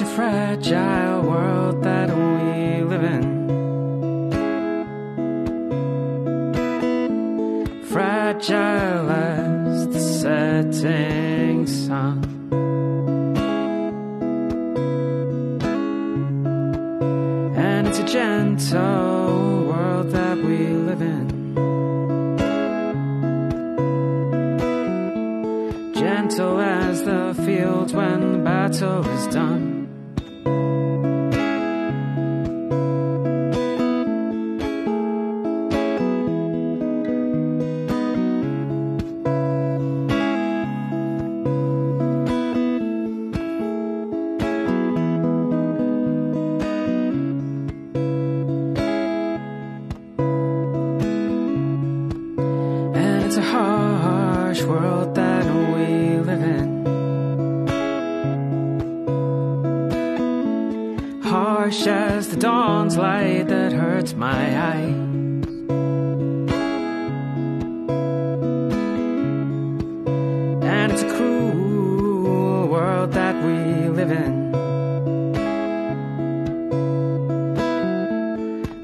fragile world that we live in. Fragile as the setting sun. And it's a gentle world that we live in. Gentle as the fields when the battle is done. That we live in. Harsh as the dawn's light that hurts my eyes. And it's a cruel world that we live in.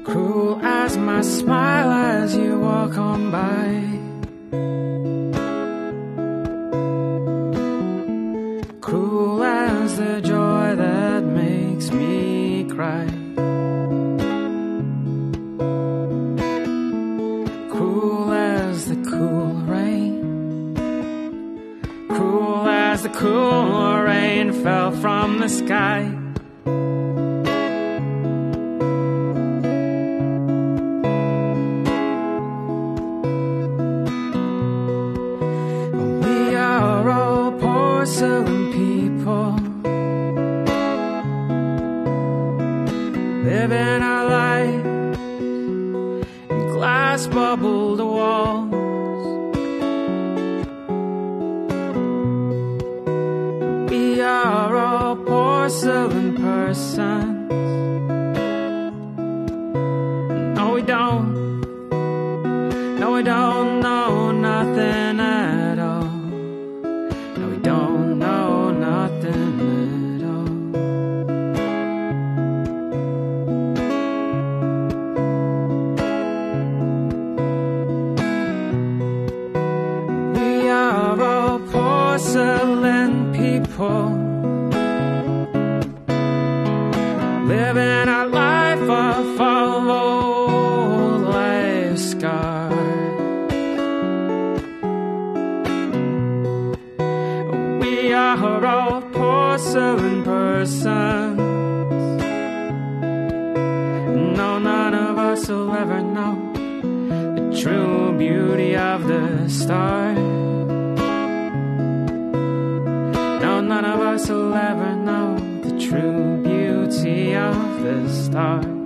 Cruel as my smile as you walk on by. The joy that makes me cry. Cruel as the cool rain. Cruel as the cool rain fell from the sky. Living our lives in glass bubbled walls. We are all porcelain persons. No, we don't. Living our life of our old life scars. We are all porcelain persons. No, none of us will ever know the true beauty of the stars. No, none of us will ever know the true beauty of the stars.